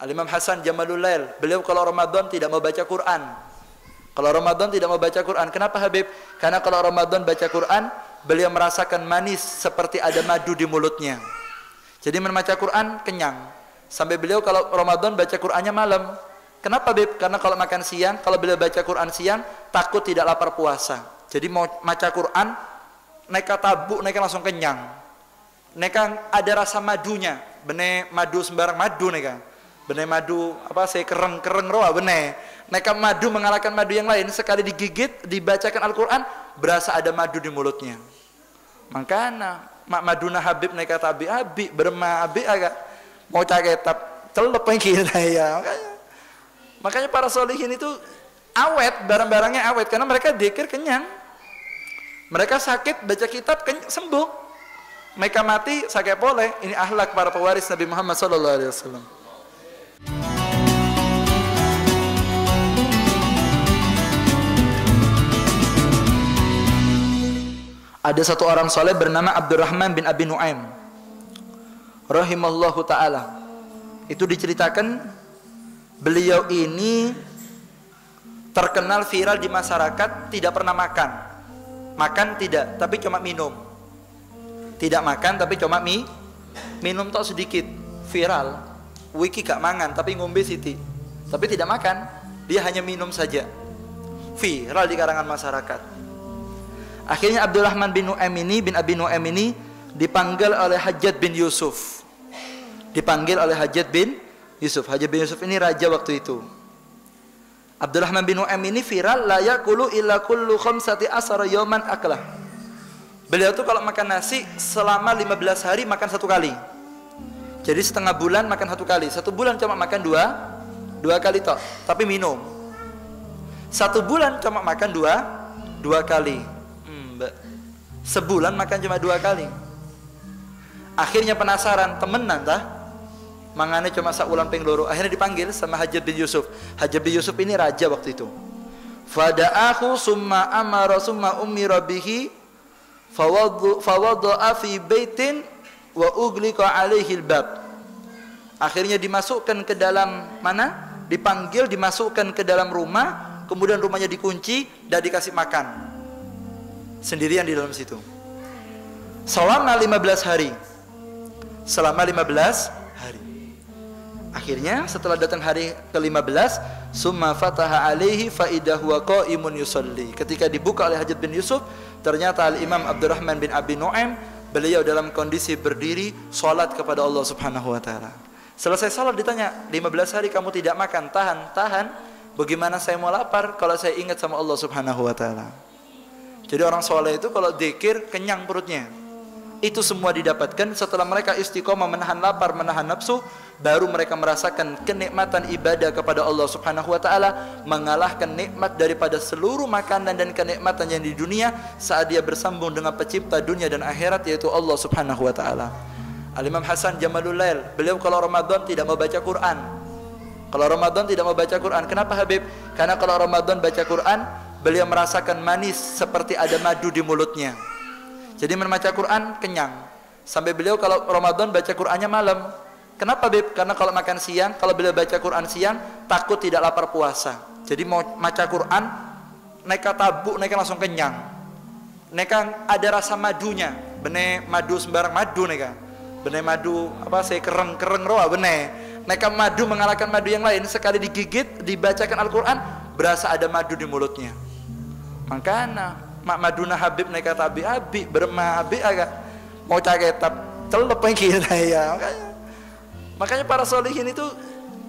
Al-Imam Hasan Jamalul Lail, beliau kalau Ramadan tidak mau baca Quran. Kalau Ramadan tidak mau baca Quran. Kenapa Habib? Karena kalau Ramadan baca Quran, beliau merasakan manis seperti ada madu di mulutnya. Jadi membaca Quran kenyang. Sampai beliau kalau Ramadan baca Qurannya malam. Kenapa Habib? Karena kalau makan siang, kalau beliau baca Quran siang, takut tidak lapar puasa. Jadi mau baca Quran, neka tabu, neka langsung kenyang. Neka ada rasa madunya. Benih madu sembarang madu neka. Benih madu apa saya kereng kereng roa benih. Neka madu mengalahkan madu yang lain. Sekali digigit, dibacakan Al-Quran, berasa ada madu di mulutnya. Makanya mak maduna Habib neka tabi abi berma abi agak mau cari tap celup kita ya makanya makanya para solihin itu awet barang-barangnya awet karena mereka dikir kenyang mereka sakit baca kitab sembuh mereka mati sakit boleh ini ahlak para pewaris Nabi Muhammad sallallahu alaihi wasallam ada satu orang soleh bernama Abdurrahman bin Abi Nuaim. Rahimallahu taala. Itu diceritakan beliau ini terkenal viral di masyarakat tidak pernah makan. Makan tidak tapi cuma minum. Tidak makan tapi cuma mie minum tak sedikit. Viral. Wiki gak mangan tapi ngombe siti. Tapi tidak makan. Dia hanya minum saja. Viral di karangan masyarakat Akhirnya Abdurrahman bin Nu'aim ini bin Abi Nu'aim ini dipanggil oleh Hajjat bin Yusuf. Dipanggil oleh Hajjat bin Yusuf. Hajjat bin Yusuf ini raja waktu itu. Abdurrahman bin Nu'aim ini viral la yakulu illa kullu khamsati asara yawman aklah. Beliau tuh kalau makan nasi selama 15 hari makan satu kali. Jadi setengah bulan makan satu kali. Satu bulan cuma makan dua dua kali toh, tapi minum. Satu bulan cuma makan dua dua kali sebulan makan cuma dua kali. Akhirnya penasaran temenan tah mangane cuma saulan ping loro. Akhirnya dipanggil sama Hajjat bin Yusuf. Hajjat bin Yusuf ini raja waktu itu. Fada'ahu summa amara summa umira bihi fawadda'a fi baitin wa ugliqa alaihi bab akhirnya dimasukkan ke dalam mana? Dipanggil dimasukkan ke dalam rumah. Kemudian rumahnya dikunci dan dikasih makan sendirian di dalam situ. Selama 15 hari. Selama 15 hari. Akhirnya setelah datang hari ke-15 summa fataha alaihi faidah huwa qaimun yusalli. Ketika dibuka oleh Hajat bin Yusuf ternyata Al-Imam Abdurrahman bin Abi Nuaim beliau dalam kondisi berdiri salat kepada Allah Subhanahu wa taala. Selesai salat ditanya 15 hari kamu tidak makan? Tahan tahan. Bagaimana saya mau lapar kalau saya ingat sama Allah Subhanahu wa taala jadi orang soleh itu kalau dikir kenyang perutnya. Itu semua didapatkan setelah mereka istiqomah menahan lapar, menahan nafsu, baru mereka merasakan kenikmatan ibadah kepada Allah Subhanahu wa taala, mengalahkan nikmat daripada seluruh makanan dan kenikmatan yang di dunia saat dia bersambung dengan pencipta dunia dan akhirat yaitu Allah Subhanahu wa taala. Al-Imam Hasan Jamalul Lail, beliau kalau Ramadan tidak mau baca Quran. Kalau Ramadan tidak mau baca Quran, kenapa Habib? Karena kalau Ramadan baca Quran, beliau merasakan manis seperti ada madu di mulutnya. Jadi membaca Quran kenyang. Sampai beliau kalau Ramadan baca Qurannya malam. Kenapa Beb? Karena kalau makan siang, kalau beliau baca Quran siang, takut tidak lapar puasa. Jadi mau baca Quran, neka tabu, neka langsung kenyang. Neka ada rasa madunya. Benih madu sembarang madu neka. Benih madu apa saya kereng kereng roa benih. Neka madu mengalahkan madu yang lain. Sekali digigit, dibacakan Al-Quran, berasa ada madu di mulutnya makana mak maduna habib naik kata abi abi berma abi agak mau cari tap celup kita ya makanya makanya para solihin itu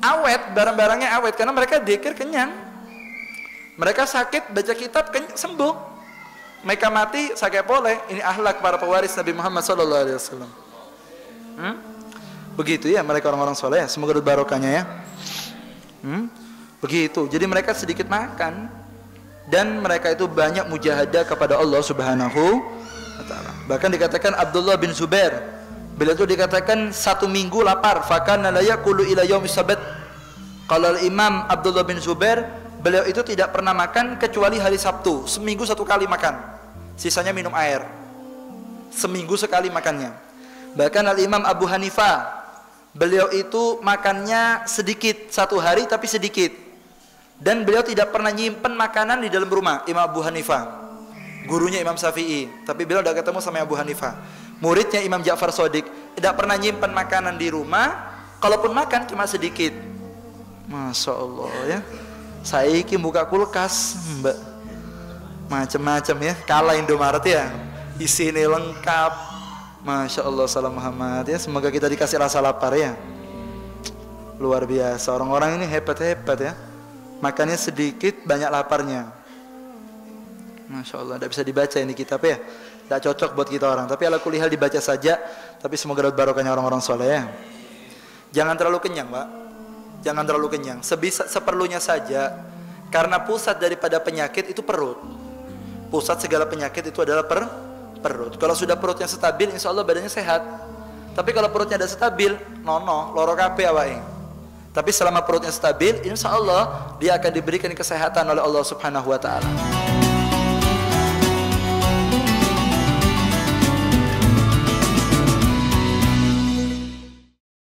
awet barang-barangnya awet karena mereka dikir kenyang. Mereka sakit baca kitab sembuh. Mereka mati sakit boleh. Ini ahlak para pewaris Nabi Muhammad Sallallahu Alaihi Wasallam. Hmm? begitu ya mereka orang-orang soleh semoga barokahnya ya. Hmm? begitu. Jadi mereka sedikit makan dan mereka itu banyak mujahadah kepada Allah Subhanahu wa taala. Bahkan dikatakan Abdullah bin Zubair bila itu dikatakan satu minggu lapar fakana la yaqulu ila sabat. Kalau Imam Abdullah bin Zubair beliau itu tidak pernah makan kecuali hari Sabtu, seminggu satu kali makan. Sisanya minum air. Seminggu sekali makannya. Bahkan Al Imam Abu Hanifah beliau itu makannya sedikit satu hari tapi sedikit dan beliau tidak pernah nyimpen makanan di dalam rumah Imam Abu Hanifah gurunya Imam Syafi'i. Tapi beliau udah ketemu sama Abu Hanifah muridnya Imam Ja'far Sodik tidak pernah nyimpen makanan di rumah kalaupun makan cuma sedikit. Masya Allah ya. Saya iki buka kulkas mbak. Macam-macam ya. Kalah Indomaret ya. Isi ini lengkap. Masya Allah salam Muhammad ya. Semoga kita dikasih rasa lapar ya. Luar biasa. Orang-orang ini hebat-hebat ya makannya sedikit banyak laparnya. Masya Allah tidak bisa dibaca ini kitab ya. Tidak cocok buat kita orang. Tapi ala kulihal dibaca saja tapi semoga dapat barokahnya orang-orang soleh ya. Jangan terlalu kenyang pak. Jangan terlalu kenyang. Sebisa seperlunya saja. Karena pusat daripada penyakit itu perut. Pusat segala penyakit itu adalah per perut. Kalau sudah perutnya stabil, insya Allah badannya sehat. Tapi kalau perutnya ada stabil, nono, loro kape awake. Tapi selama perutnya stabil, insya Allah dia akan diberikan kesehatan oleh Allah Subhanahu Wa Taala.